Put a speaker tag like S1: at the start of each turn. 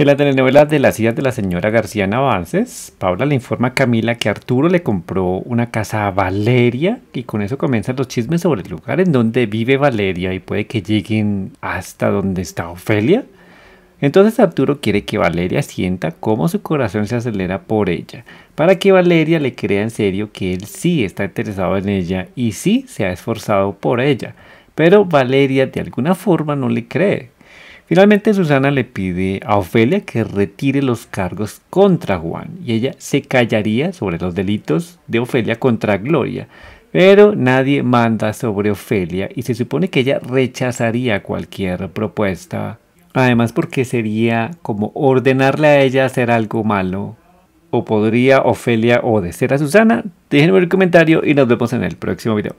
S1: En la telenovela de las hijas de la señora García en avances, Paula le informa a Camila que Arturo le compró una casa a Valeria y con eso comienzan los chismes sobre el lugar en donde vive Valeria y puede que lleguen hasta donde está Ofelia. Entonces Arturo quiere que Valeria sienta cómo su corazón se acelera por ella, para que Valeria le crea en serio que él sí está interesado en ella y sí se ha esforzado por ella, pero Valeria de alguna forma no le cree. Finalmente Susana le pide a Ofelia que retire los cargos contra Juan y ella se callaría sobre los delitos de Ofelia contra Gloria. Pero nadie manda sobre Ofelia y se supone que ella rechazaría cualquier propuesta. Además porque sería como ordenarle a ella hacer algo malo. O podría Ofelia obedecer a Susana. Déjenme el comentario y nos vemos en el próximo video.